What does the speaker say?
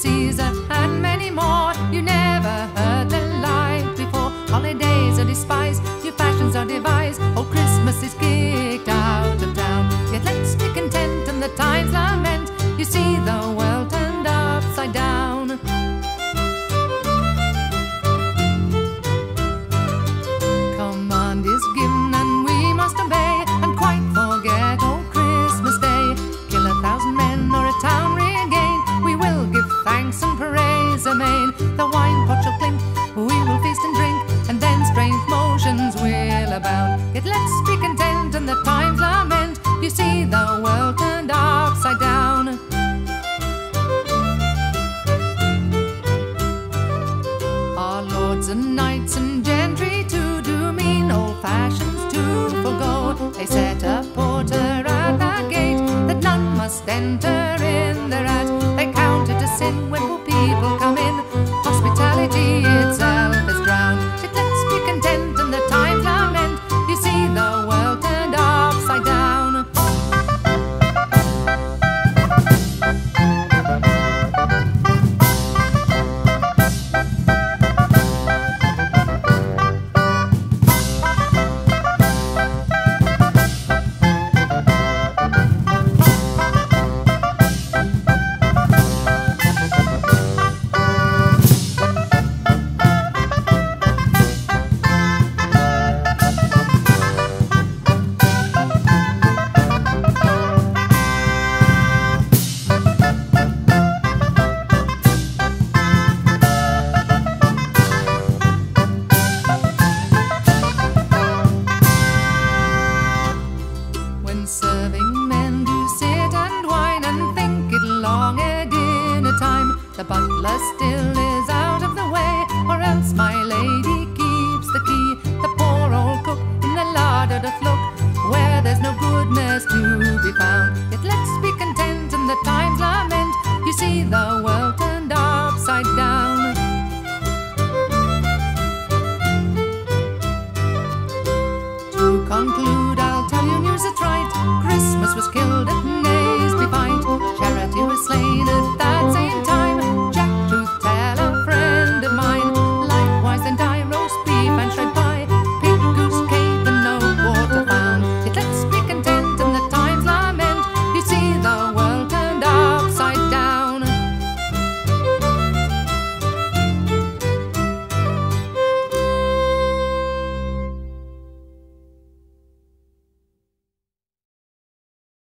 Caesar and many more. You never heard the like before. Holidays are despised, new fashions are devised. Oh, Christmas is kicked out of town. Yet let's be content and the times lament. You see the world. We'll abound. It